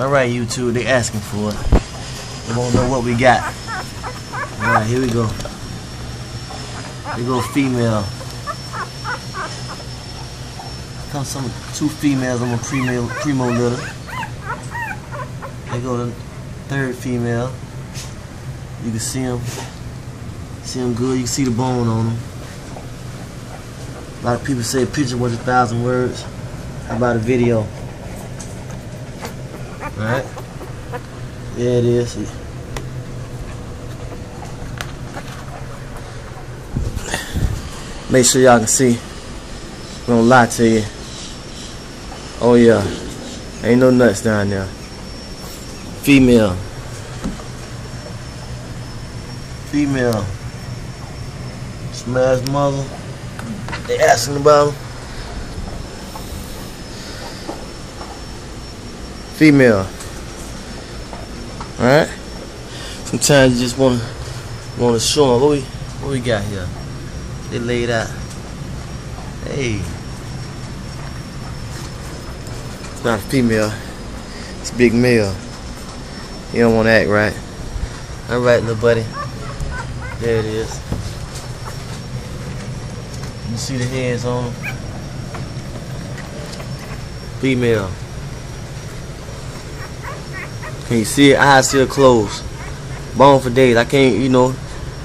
Alright, you YouTube, they asking for it. They won't know what we got. Alright, here we go. Here go female. Come some two females on a primo primo litter. There go the third female. You can see them. See them good. You can see the bone on them. A lot of people say a picture worth a thousand words. How about a video? Alright. Yeah, it is. Make sure y'all can see. Gonna lie to you. Oh yeah. Ain't no nuts down there. Female. Female. Smash mother. They asking about him. Female. Alright? Sometimes you just wanna wanna show them what we what we got here. They laid out. Hey. It's not a female. It's a big male. You don't want to act right. Alright, little buddy. There it is. You see the hands on? Female. Can you see it? Eyes still closed. Bone for days. I can't, you know,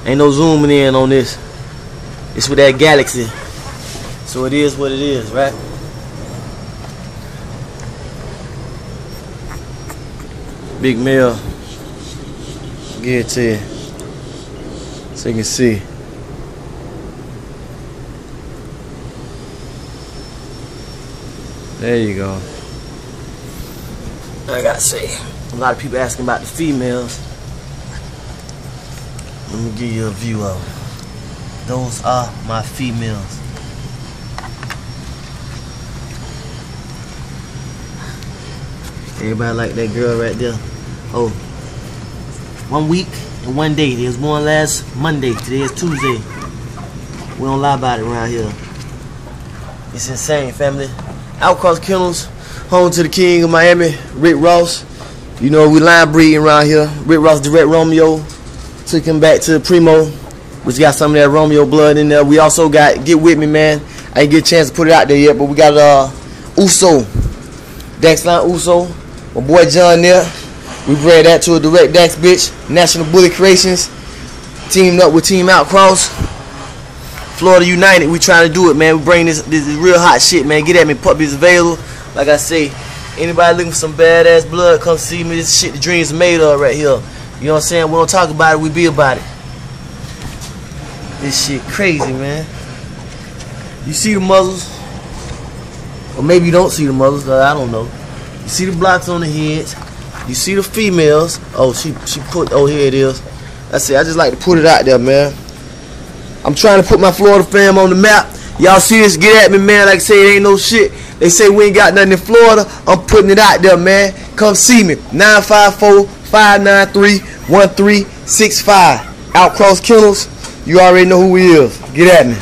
ain't no zooming in on this. It's with that galaxy. So it is what it is, right? Big mill. Get it to you. So you can see. There you go. I gotta say, a lot of people asking about the females. Let me give you a view of them. Those are my females. Everybody like that girl right there. Oh, one week and one day. There was one last Monday. Today is Tuesday. We don't lie about it around here. It's insane, family. Outcross Kennels, home to the king of Miami, Rick Ross. You know, we line breeding around here. Rick Ross direct Romeo. Took him back to Primo, which got some of that Romeo blood in there. We also got Get With Me, man. I didn't get a chance to put it out there yet, but we got uh Uso. Daxline Uso. My boy John there. We bred that to a direct Dax bitch. National Bully Creations. Teamed up with Team Outcross. Florida United, we trying to do it, man. We bring this this is real hot shit, man. Get at me, puppies available. Like I say, anybody looking for some badass blood, come see me. This shit the dreams made of right here. You know what I'm saying? We don't talk about it, we be about it. This shit crazy, man. You see the muzzles? Or maybe you don't see the muzzles, uh, I don't know. You see the blocks on the heads. You see the females. Oh, she she put. Oh, here it is. That's it. I just like to put it out there, man. I'm trying to put my Florida fam on the map. Y'all see this? Get at me, man. Like I say, it ain't no shit. They say we ain't got nothing in Florida. I'm putting it out there, man. Come see me. 954-593-1365. Outcross Kennels. You already know who we is. Get at me.